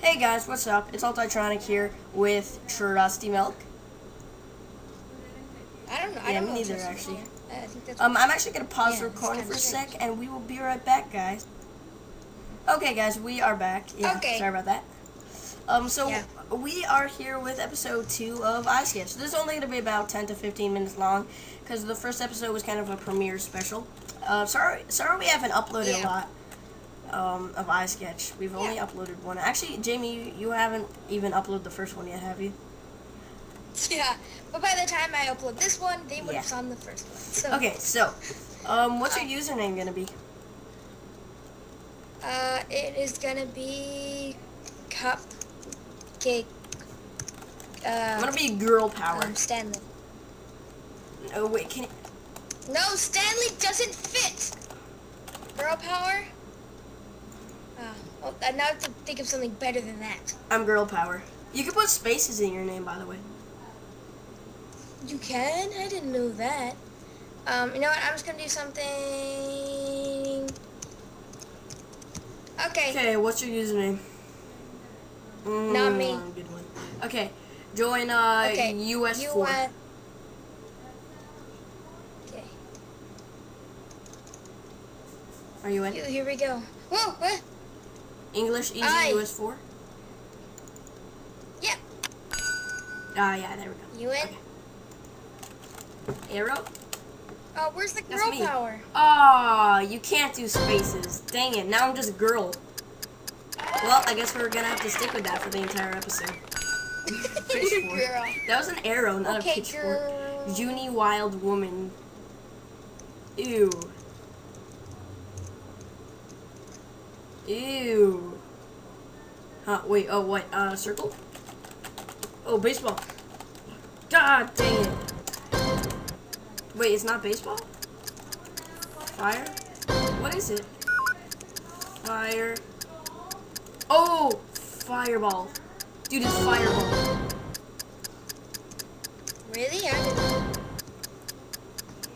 Hey guys, what's up? It's Ultitronic here with TrustyMilk. I don't know. I Yeah, don't me neither, actually. I think that's Um, I'm actually gonna pause Yeah, the recording for a sec, and we will be right back, guys. Okay, guys, we are back. Yeah, Okay. sorry about that. Um, so Yeah. we are here with episode two of Ice iSketch. This is only gonna be about 10 to 15 minutes long, because the first episode was kind of a premiere special. Uh, sorry, sorry we haven't uploaded a lot. Um, of iSketch. We've only Yeah. uploaded one. Actually, Jamie, you, you haven't even uploaded the first one yet, have you? yeah. But by the time I upload this one, they would have Yeah. saw the first one. So Okay, so, um, what's your username gonna be? uh, it is gonna be cupcake. I'm Uh, gonna be girl power. um, Stanley. Oh wait, can No, Stanley doesn't fit. Girl power. Well, I now have to think of something better than that. I'm girl power. You can put spaces in your name, by the way. You can? I didn't know that. Um, you know what? I'm just gonna do something. Okay. Okay, what's your username? Mm, Not me. Good one. Okay, join uh Okay. US you, four. Okay. Are you in? Here we go. Whoa! What? English easy Aye. US four. Yep. Ah yeah, there we go. You in? Okay. Arrow. Oh, where's the That's girl me. power? Ah, you can't do spaces. Dang it! Now I'm just girl. Well, I guess we're gonna have to stick with that for the entire episode. That was an arrow, not a Okay, pitchfork. girl. Junie Wild Woman. Ew. Ew. Huh, wait, oh, what, uh, circle? Oh, baseball. God dang it. Wait, it's not baseball? Fire? What is it? Fire. Oh! Fireball. Dude, it's fireball. Really?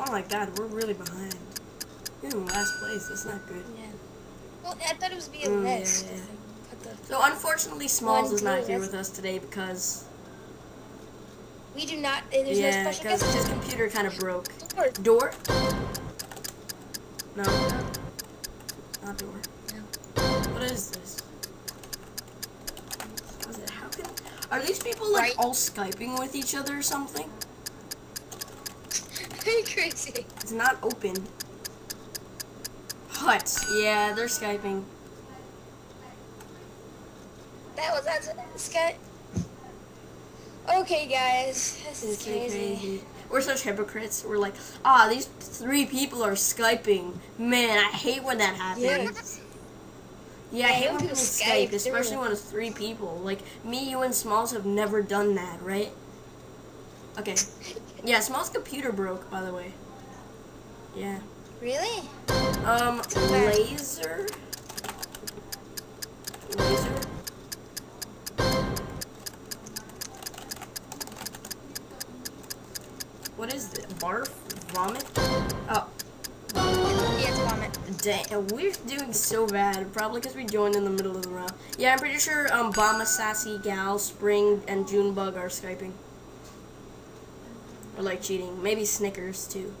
Oh my god, we're really behind. We're in last place, that's not good. Yeah. Well, I thought it was be a Mm, yeah, list. yeah. Put So unfortunately, SmallZ is not here with us today because We do not. eh, There's yeah, no special because guest. his computer kind of broke. Door? No, not door. No. What is this? What is it? How can? Are these people like Right. all skyping with each other or something? Very crazy. It's not open. Hut. Yeah, they're skyping. That was that's Scott. Okay, guys, this is It's crazy. crazy. We're such hypocrites. We're like, ah, these three people are skyping. Man, I hate when that happens. Yeah, I hate when people Skype, Skype, especially when it's three people. Like me, you, and SmallZ have never done that, right? Okay. Yeah, Smalls' computer broke, by the way. Yeah. Really? Um, bad. laser. Laser. What is this? Barf? Vomit? Oh, Yeah, it's vomit. dang. We're doing so bad. Probably because we joined in the middle of the round. Yeah, I'm pretty sure um, Bama, Sassy, Gal, Spring, and Junebug are Skyping. Or like cheating. Maybe Snickers, too.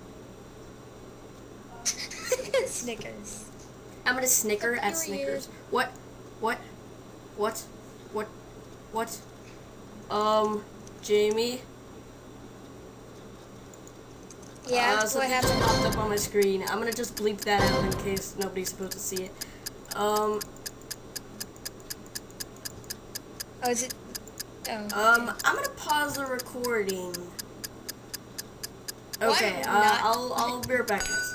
Snickers. I'm gonna snicker at Snickers. What? What? What? What? What? Um, Jamie. Yeah, uh, what something just happened? popped up on my screen. I'm gonna just bleep that out in case nobody's supposed to see it. Um, Oh, is it? Oh. um, I'm gonna pause the recording. Okay, uh. I'll I'll be right back, guys.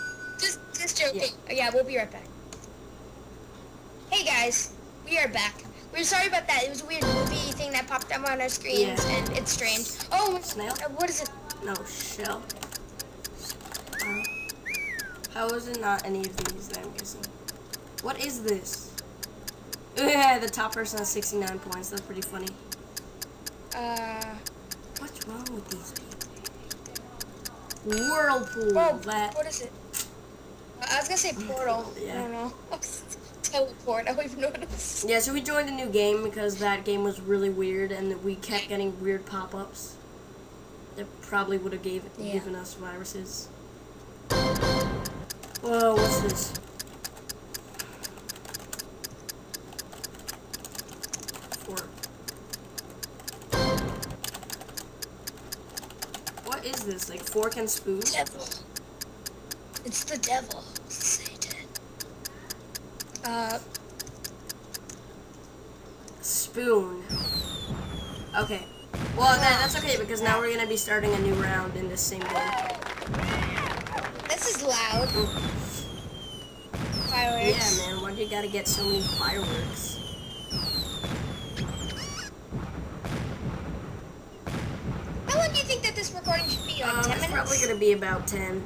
Joking. Oh, yeah, we'll be right back. Hey guys, we are back. We're sorry about that. It was a weird movie thing that popped up on our screens, Yeah. and it's strange. Oh, Snail? uh, what is it? No shell. Uh, how is it not any of these? that I'm guessing. What is this? Yeah, the top person has 69 points. That's pretty funny. Uh, What's wrong with these people? Whirlpool. that what is it? I was gonna say portal. I Yeah. don't know. teleport. I don't even know what it is. Yeah, so we joined a new game because that game was really weird and we kept getting weird pop-ups. That probably would have gave Yeah. given us viruses. Whoa, what's this? Four. What is this? Like fork and spoon? It's the devil, Satan. Uh. Spoon. Okay. Well, that's okay because now we're gonna be starting a new round in this same game. This is loud. Mm. Fireworks. Yeah, man. Why do you gotta get so many fireworks? How long do you think that this recording should be? Like um, 10 minutes? It's probably gonna be about 10.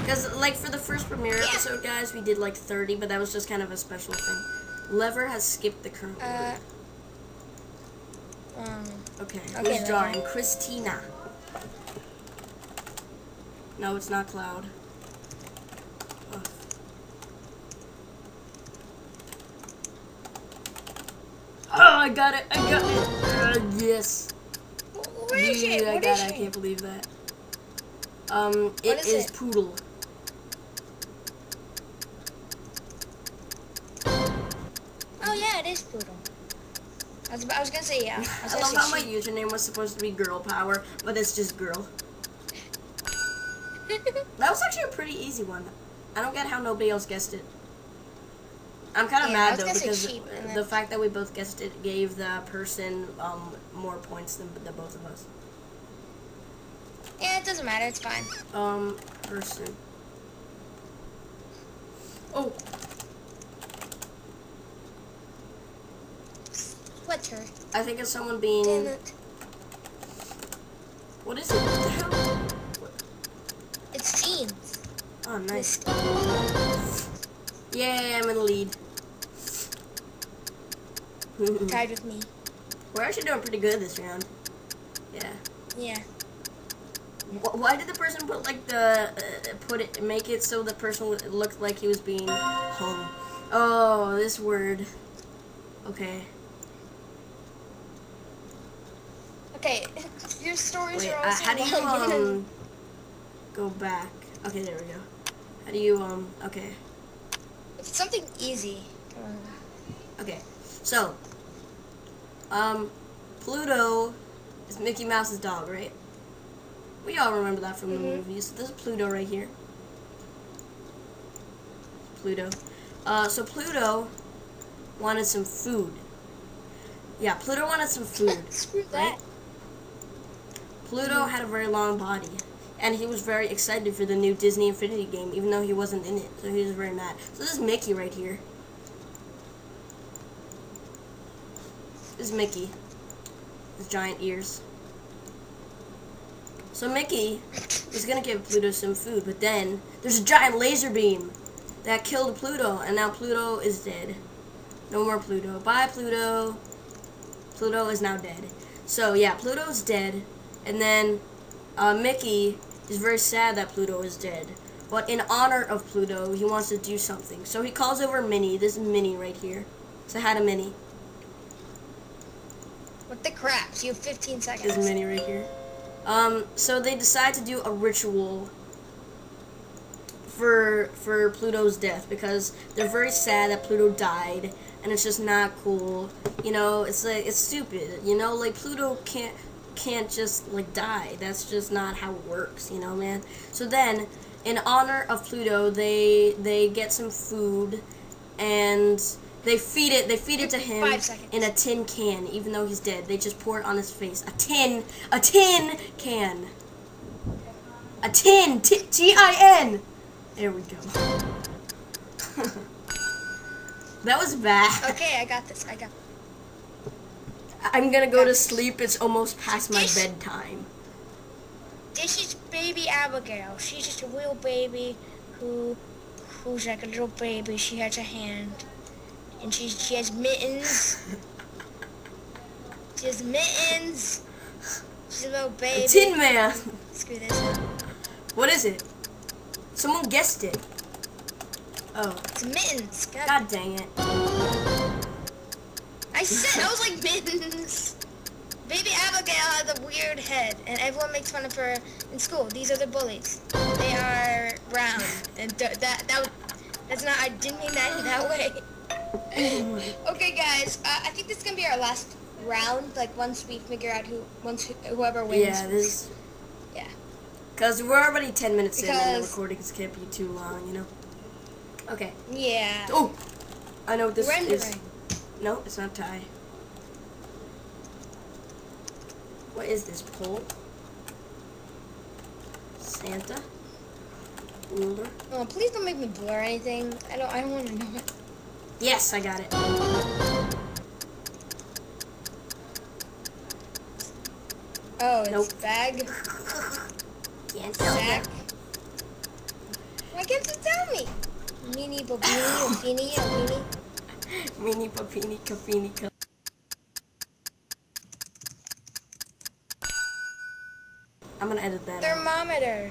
Because, like, for the first premiere episode, guys, we did, like, 30, but that was just kind of a special thing. Lever has skipped the current uh, um, okay, okay, who's drawing? Christina. No, it's not Cloud. Oh. I got it! I got it! Uh, yes! Dude, I got it. I can't believe that. Um, it what is, is it? Poodle. I was, I was gonna say yeah. I, I love how my username was supposed to be Girl Power, but it's just Girl. That was actually a pretty easy one. I don't get how nobody else guessed it. I'm kind of Yeah, mad though because and the fact that we both guessed it gave the person um, more points than the both of us. yeah, it doesn't matter. It's fine. Um, person. Oh, Twitter. I think it's someone being. Damn it. What is it? What? It's teens. Oh, nice. Yay, I'm in the lead. tied with me. We're actually doing pretty good this round. Yeah. Yeah. Why did the person put like the uh, put it make it so the person looked like he was being hung? Oh, this word. Okay, your stories Wait. are Uh, how do you um go back? Okay, there we go. How do you um? Okay. It's something easy. Uh, Okay. So. Um, Pluto is Mickey Mouse's dog, right? We all remember that from the Mhm. movies. This is Pluto right here. Pluto. Uh, so Pluto wanted some food. Yeah, Pluto wanted some food. Screw that. right? Pluto had a very long body, and he was very excited for the new Disney Infinity game, even though he wasn't in it. So he was very mad. So this is Mickey right here. This is Mickey. His giant ears. So Mickey was gonna give Pluto some food, but then there's a giant laser beam that killed Pluto, and now Pluto is dead. No more Pluto. Bye, Pluto. Pluto is now dead. So yeah, Pluto's dead, and then uh, Mickey is very sad that Pluto is dead. But in honor of Pluto, he wants to do something. So he calls over Minnie. This is Minnie right here. So had a Minnie. What the crap? You have 15 This seconds. is Minnie right here. Um, so they decide to do a ritual for for Pluto's death because they're very sad that Pluto died, and it's just not cool. You know, it's like it's stupid. You know, like Pluto can't can't just like die. That's just not how it works. You know, man. So then, in honor of Pluto, they they get some food, and they feed it. They feed it to him in a tin can, even though he's dead. They just pour it on his face. A tin, a tin can. A tin, T T I N. There we go. that was bad. Okay, I got this. I got. I'm gonna go to sleep. It's almost past my This- bedtime. This is baby Abigail. She's just a little baby who, who's like a little baby. She has a hand, and she's she has mittens. She has mittens. She's a little baby. Tin Man. Screw this. What is it? Someone guessed it. Oh, It's mittens. God, god dang it. I I was like mittens. Baby Abigail has a weird head, and everyone makes fun of her in school. These are the bullies. They are round, and th- that that was- that's not. I didn't mean that that way. okay, guys. Uh, I think this is gonna be our last round. Like once we figure out who, once whoever wins. Yeah, this. Yeah. Because we're already 10 minutes in and the Because- recordings can't be too long, you know? Okay. Yeah. Oh! I know what this is. No, it's not tie. What is this? Pole? Santa? Ruler? Oh, please don't make me blur anything. I don't. I don't want to know it. Yes, I got it. Oh, it's Nope. bag. Can't tell Sack. Why can't you tell me? Mini, babini, beanie, beanie. Mini papini capini cup. I'm gonna edit that. out. Thermometer.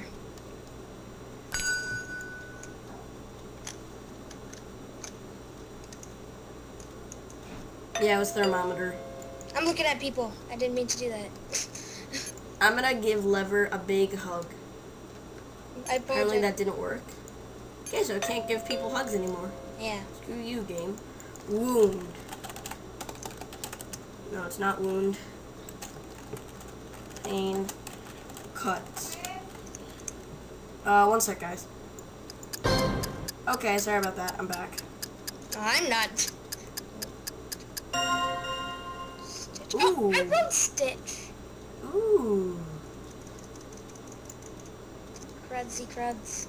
Yeah, it was thermometer. I'm looking at people. I didn't mean to do that. I'm gonna give Lever a big hug. I Apparently that didn't work. Okay, so I can't give people hugs anymore. Yeah. Screw you, game. Wound. No, it's not wound. Pain. Cut. Uh, one sec, guys. Okay, sorry about that. I'm back. I'm not. Stitch. Ooh. Oh, I wrote Stitch. Ooh. Crudsy cruds.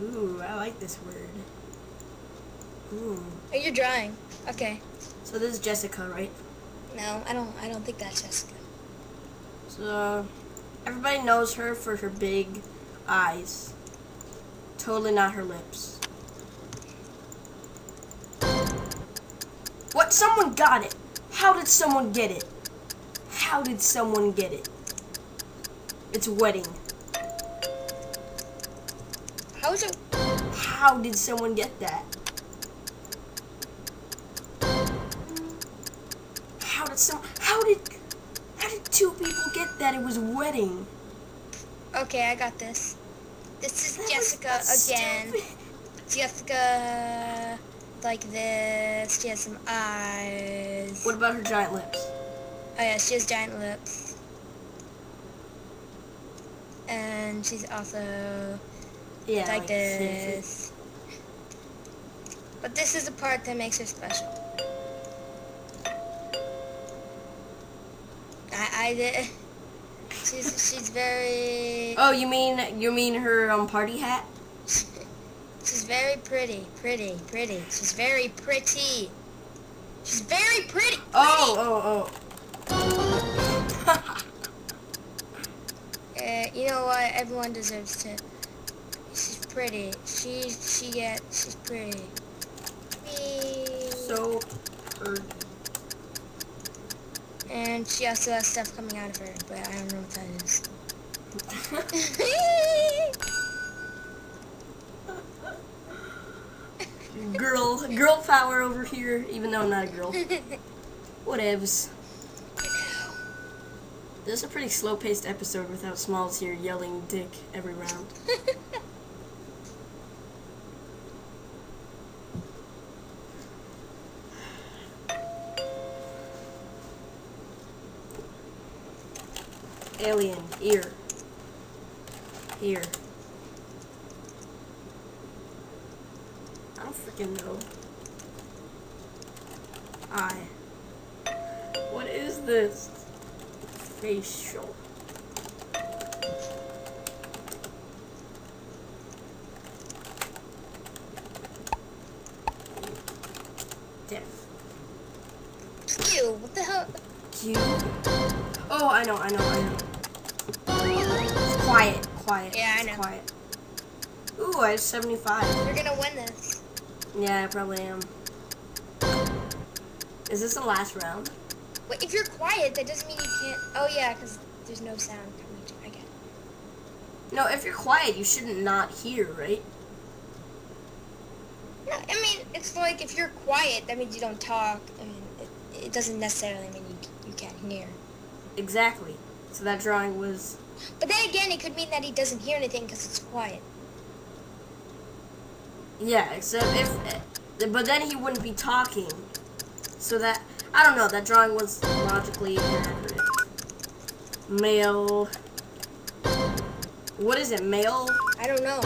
Ooh, I like this word. Ooh. Oh, you're drawing. Okay. So this is Jessica, right? No, I don't. I don't think that's Jessica. So everybody knows her for her big eyes. Totally not her lips. What? Someone got it. How did someone get it? How did someone get it? It's wedding. How is it? How did someone get that? Did? How did? How did two people get that? It was wedding. Okay, I got this. This is That Jessica again. stupid. Jessica, like this. She has some eyes. What about her giant lips? Oh yeah, she has giant lips. And she's also Yeah, like like this. But this is the part that makes her special. I, I did. She's she's very Oh, you mean you mean her um party hat? she's very pretty, pretty, pretty. She's very pretty. She's very pretty. pretty. Oh, oh, oh. Uh, you know what? Everyone deserves to. She's pretty. She she get she's pretty. Whee. so pretty. And she also has stuff coming out of her, but I don't know what that is. girl, girl power over here. Even though I'm not a girl. Whatevs. This is a pretty slow-paced episode without SmallZ here yelling "dick" every round. Alien ear. Here. I don't freaking know. Eye. What is this? Facial. Ooh, I have 75. You're gonna win this. Yeah, I probably am. Is this the last round? Wait, if you're quiet, that doesn't mean you can't. Oh yeah, because there's no sound coming. To, I get. it. No, if you're quiet, you shouldn't not hear, right? No, I mean, it's like if you're quiet, that means you don't talk. I mean, it, it doesn't necessarily mean you, you can't hear. Exactly. So that drawing was. But then again, it could mean that he doesn't hear anything because it's quiet. Yeah, except if. But then he wouldn't be talking. So that. I don't know, that drawing was logically inaccurate. Male. What is it, male? I don't know.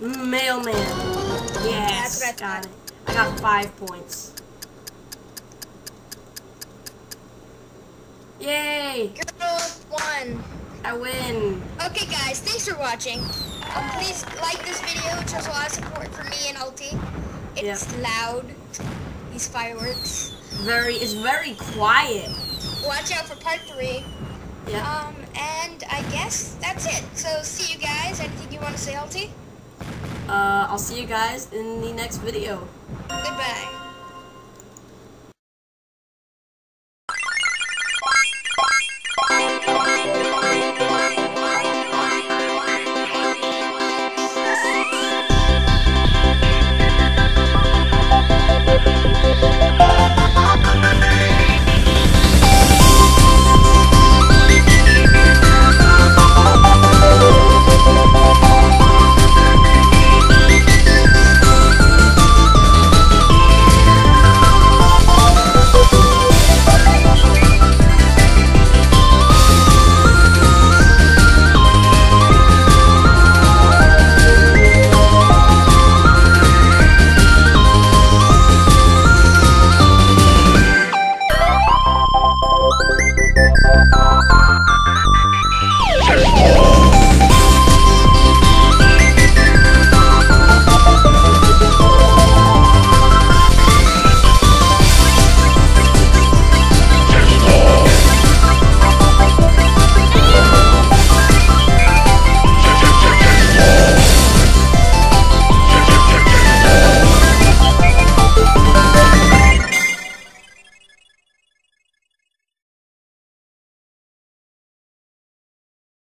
Mailman. Yes, I got it. I got five points. Yay! Girl one. I win. Okay, guys, thanks for watching. Please like this video. It shows a lot of support for me and Ulti. It's loud. These fireworks. Very, it's very quiet. Watch out for part three. Yeah. Um, and I guess that's it. So see you guys. Anything you want to say, Ulti? Uh, I'll see you guys in the next video. Goodbye.